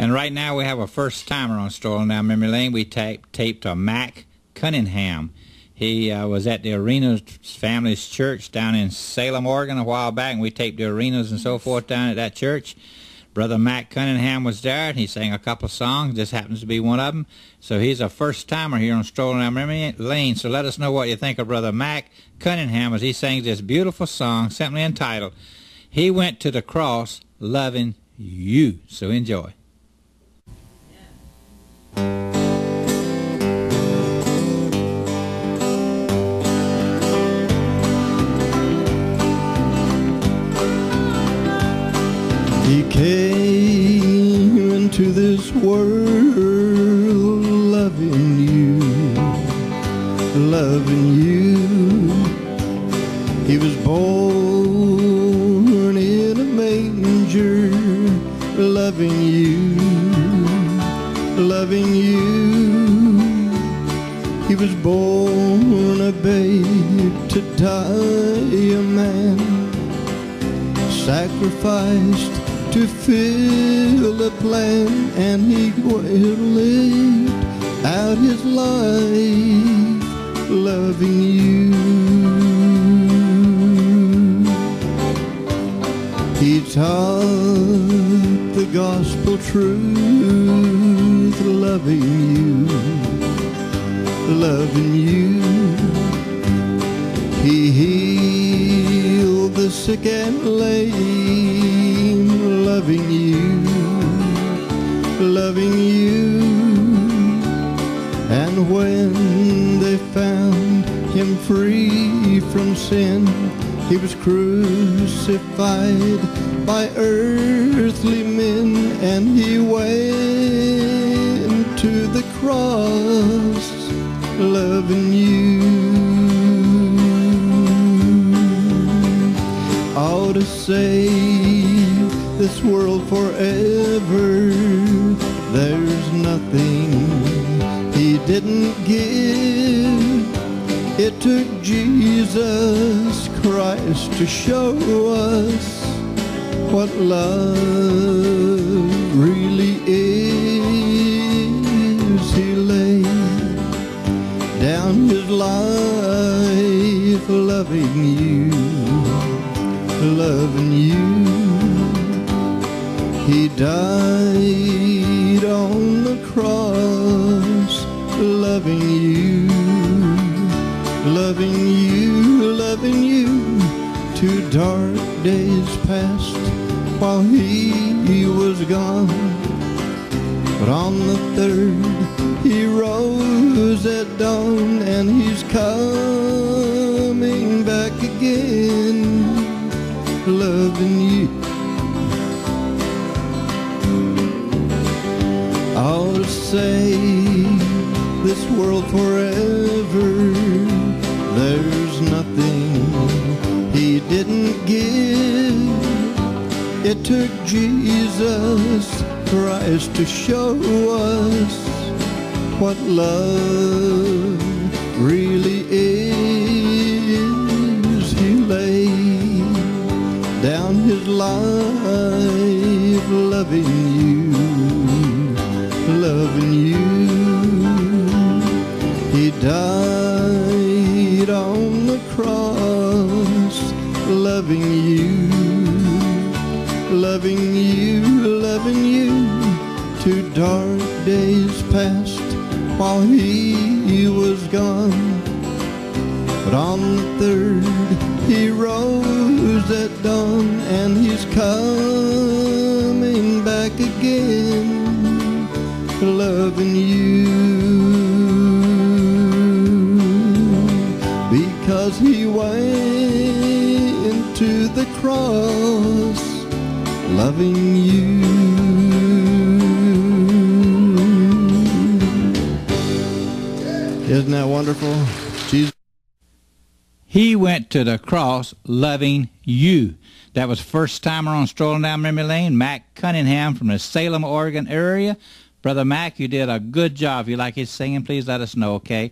And right now we have a first timer on Strolling Down Memory Lane. We taped, taped a Mac Cunningham. He uh, was at the Arenas Family's Church down in Salem, Oregon a while back, and we taped the arenas and so forth down at that church. Brother Mac Cunningham was there, and he sang a couple songs. This happens to be one of them. So he's a first-timer here on Strolling Down Memory Lane. So let us know what you think of Brother Mac Cunningham as he sings this beautiful song simply entitled, He Went to the Cross Loving You. So enjoy. He came into this world loving you, loving you. Loving you. He was born a babe to die a man sacrificed to fill a plan and he lived out his life loving you. He taught the gospel truth, loving you, loving you. He healed the sick and lame, loving you, loving you. And when they found him free from sin, he was crucified by earthly men, and he the cross, loving you. All to save this world forever. There's nothing he didn't give. It took Jesus Christ to show us what love really life loving you, loving you. He died on the cross, loving you, loving you, loving you. Two dark days passed while he was gone. But on the third, he rose at dawn and he's back again, loving you. I'll save this world forever. There's nothing he didn't give. It took Jesus Christ to show us what love really is. Loving you, loving you. He died on the cross, loving you, loving you, loving you. Two dark days passed while he was gone. But on the third, he rose at dawn and he's coming Because he went to the cross, loving you. Isn't that wonderful? Jesus. He went to the cross loving you. That was first timer on Strolling Down Memory Lane, Mac Cunningham from the Salem, Oregon area. Brother Mac, you did a good job. If you like his singing, please let us know, okay?